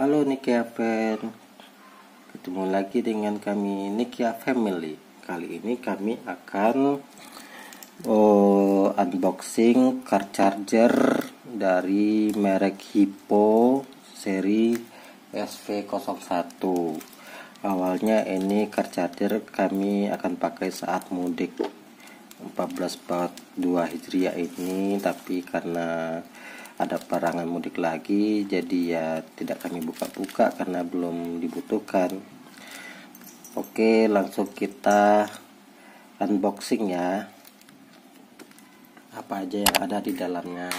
Halo Nikia Fan Ketemu lagi dengan kami Nikia Family. Kali ini kami akan oh, Unboxing car charger Dari merek Hippo Seri SV01 Awalnya ini car charger kami akan pakai saat mudik. 1442 Hijriah ini Tapi karena ada perangan mudik lagi jadi ya tidak kami buka-buka karena belum dibutuhkan. Oke langsung kita unboxing ya. Apa aja yang ada di dalamnya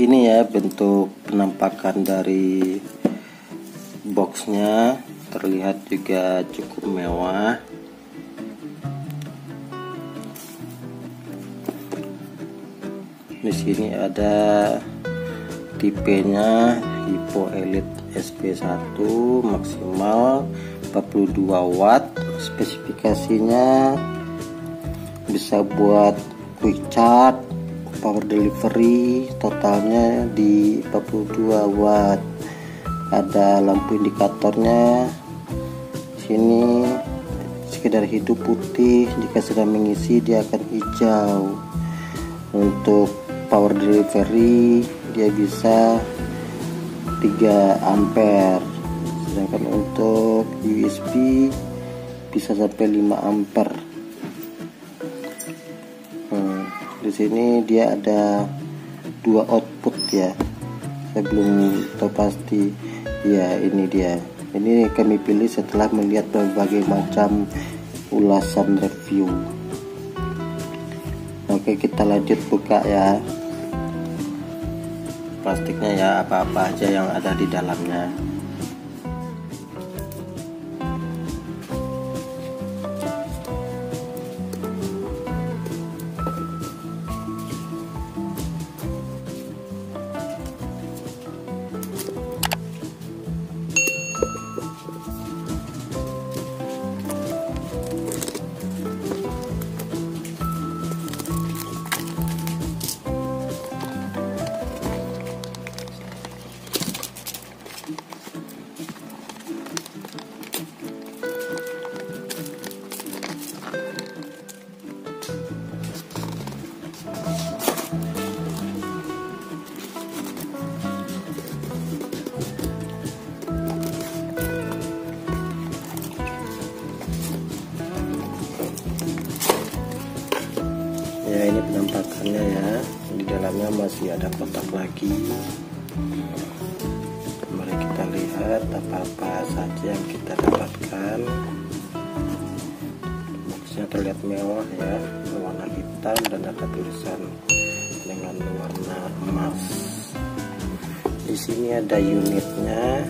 ini ya bentuk penampakan dari boxnya. Terlihat juga cukup mewah. Di sini ada tipenya Hippo Elite SP1 maksimal 42 watt. Spesifikasinya bisa buat quick charge power delivery totalnya di 42 watt. Ada lampu indikatornya. Sini sekedar hidup putih jika sedang mengisi dia akan hijau. Untuk power delivery dia bisa 3 ampere. Sedangkan untuk USB bisa sampai 5 ampere sini dia ada dua output ya. Saya belum tahu pasti ya ini dia. Ini kami pilih setelah melihat berbagai macam ulasan review. Oke kita lanjut buka ya. Plastiknya ya apa-apa aja yang ada di dalamnya penampakannya ya di dalamnya masih ada kotak lagi. Mari kita lihat apa-apa saja yang kita dapatkan. Boxnya terlihat mewah ya warna hitam dan ada tulisan dengan warna emas. Di sini ada unitnya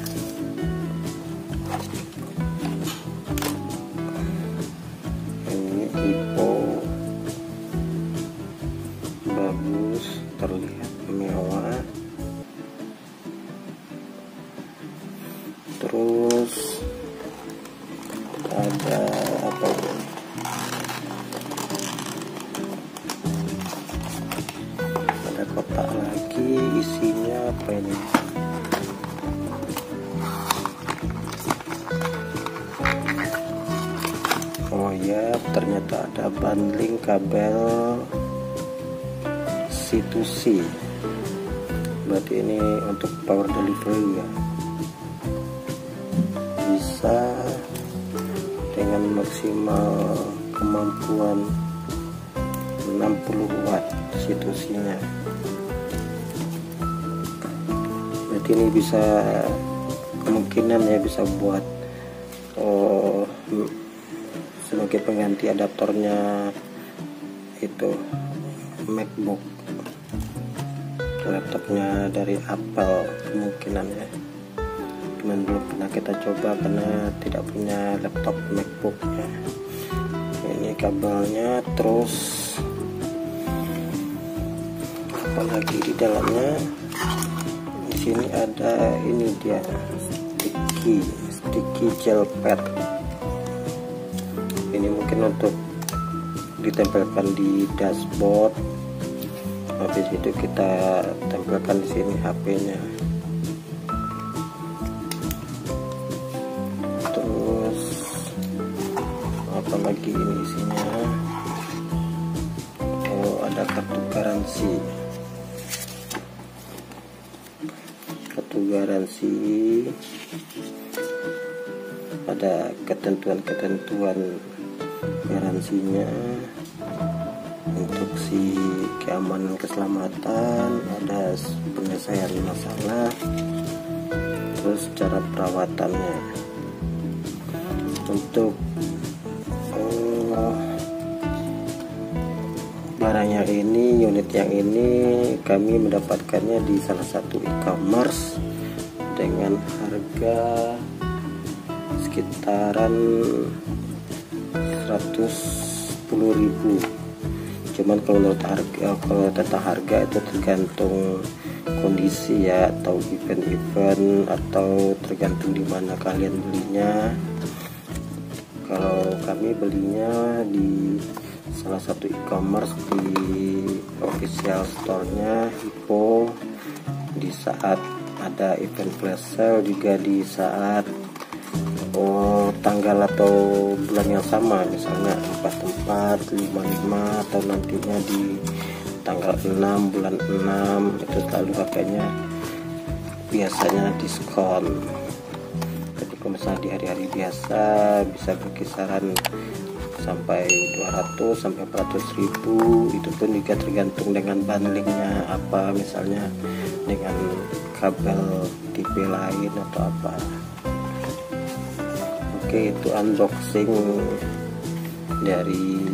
terus ada apa ada kotak lagi isinya apa ini? Oh ya ternyata ada bundling kabel C2C berarti ini untuk power delivery ya bisa dengan maksimal kemampuan 60 watt C2C nya berarti ini bisa kemungkinan ya bisa buat oh, sebagai pengganti adaptornya itu MacBook laptopnya dari Apple kemungkinan ya cuman belum pernah kita coba karena tidak punya laptop MacBook ya. Ini kabelnya terus apa lagi di dalamnya? Di sini ada ini dia sticky sticky gel pad. Ini mungkin untuk ditempelkan di dashboard. Habis itu kita tempelkan di sini HP-nya apa lagi ini isinya? Oh ada kartu garansi. Kartu garansi. Ada ketentuan-ketentuan garansinya untuk si keamanan keselamatan. Ada penyelesaian masalah. Terus cara perawatannya. Untuk barangnya ini unit yang ini kami mendapatkannya di salah satu e-commerce dengan harga sekitaran 110.000 cuman kalau menurut harga kalau tentang harga itu tergantung kondisi ya atau event-event atau tergantung di mana kalian belinya. Kalau kami belinya di salah satu e-commerce di official store-nya Hippo. Di saat ada event flash sale juga di saat oh, tanggal atau bulan yang sama misalnya 44 55 atau nantinya di tanggal 6 bulan 6 itu selalu pakainya biasanya diskon. Jadi kalau misalnya di hari-hari biasa bisa berkisaran sampai 200 sampai 400 ribu. Itu pun juga tergantung dengan bundlingnya apa misalnya dengan kabel tipe lain atau apa. Oke itu unboxing dari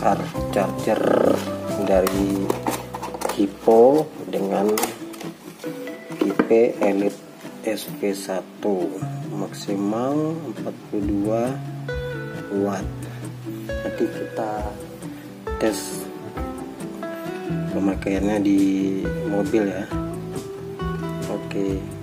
car charger dari Hippo dengan tipe Elite SP1 maksimal 42 watt nanti kita tes pemakaiannya di mobil ya oke okay.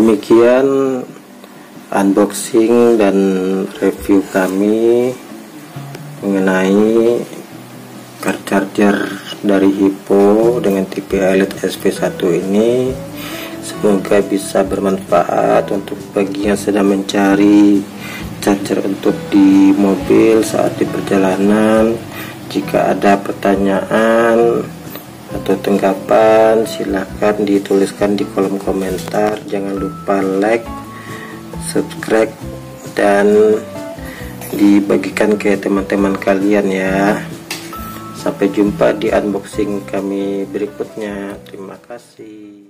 Demikian unboxing dan review kami mengenai car charger dari Hippo dengan tipe Elite SP1 ini. Semoga bisa bermanfaat untuk bagi yang sedang mencari charger untuk di mobil saat di perjalanan. Jika ada pertanyaan atau tanggapan silahkan dituliskan di kolom komentar. Jangan lupa like subscribe dan dibagikan ke teman-teman kalian ya. Sampai jumpa di unboxing kami berikutnya. Terima kasih